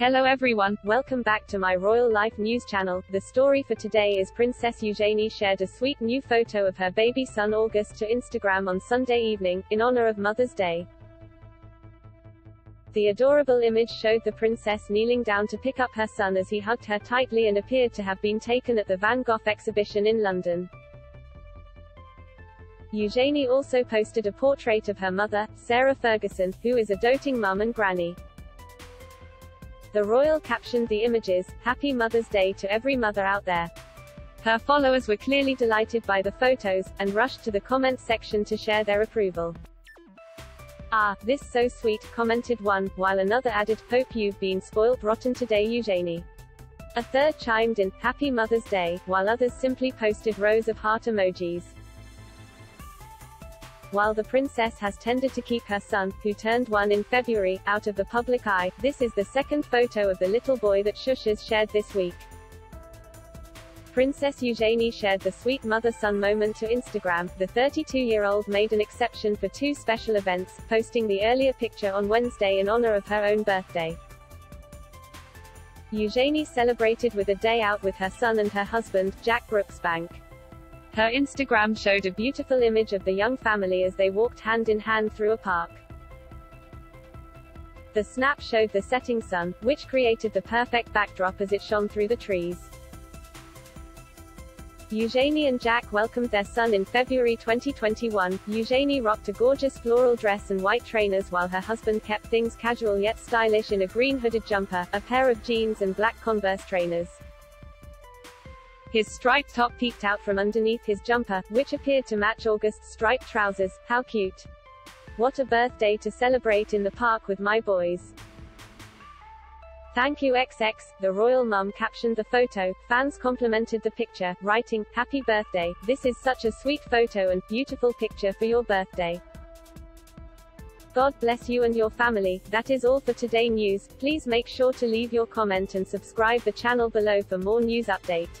Hello everyone, welcome back to my Royal Life News channel. The story for today is Princess Eugenie shared a sweet new photo of her baby son August to Instagram on Sunday evening, in honor of Mother's Day. The adorable image showed the princess kneeling down to pick up her son as he hugged her tightly and appeared to have been taken at the Van Gogh exhibition in London. Eugenie also posted a portrait of her mother, Sarah Ferguson, who is a doting mum and granny. The royal captioned the images, Happy Mother's Day to every mother out there. Her followers were clearly delighted by the photos, and rushed to the comments section to share their approval. Ah, this so sweet, commented one, while another added, Hope you've been spoilt rotten today Eugenie. A third chimed in, Happy Mother's Day, while others simply posted rows of heart emojis. While the princess has tended to keep her son, who turned one in February, out of the public eye, this is the second photo of the little boy that Shushas shared this week. Princess Eugenie shared the sweet mother-son moment to Instagram. The 32-year-old made an exception for two special events, posting the earlier picture on Wednesday in honor of her own birthday. Eugenie celebrated with a day out with her son and her husband, Jack Brooksbank. Her Instagram showed a beautiful image of the young family as they walked hand in hand through a park. The snap showed the setting sun, which created the perfect backdrop as it shone through the trees. Eugenie and Jack welcomed their son in February 2021. Eugenie rocked a gorgeous floral dress and white trainers while her husband kept things casual yet stylish in a green hooded jumper, a pair of jeans and black Converse trainers. His striped top peeked out from underneath his jumper, which appeared to match August's striped trousers. How cute. What a birthday to celebrate in the park with my boys. Thank you XX, the royal mum captioned the photo. Fans complimented the picture, writing, Happy birthday, this is such a sweet photo and beautiful picture for your birthday. God bless you and your family. That is all for today news. Please make sure to leave your comment and subscribe the channel below for more news update.